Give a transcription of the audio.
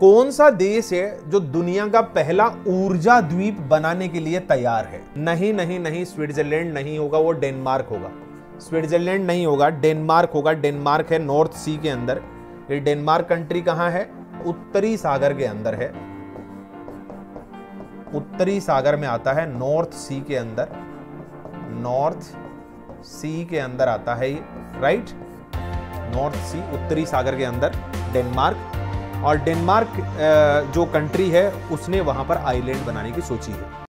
कौन सा देश है जो दुनिया का पहला ऊर्जा द्वीप बनाने के लिए तैयार है? नहीं नहीं नहीं, स्विट्जरलैंड नहीं होगा, वो डेनमार्क होगा। स्विट्जरलैंड नहीं होगा, डेनमार्क होगा। डेनमार्क है नॉर्थ सी के अंदर। ये डेनमार्क कंट्री कहाँ है? उत्तरी सागर के अंदर है। उत्तरी सागर में आता है, नॉर्थ सी के अंदर। नॉर्थ सी के अंदर आता है ये, राइट? नॉर्थ सी, उत्तरी सागर के अंदर, डेनमार्क। और डेनमार्क जो कंट्री है उसने वहाँ पर आइलैंड बनाने की सोची है।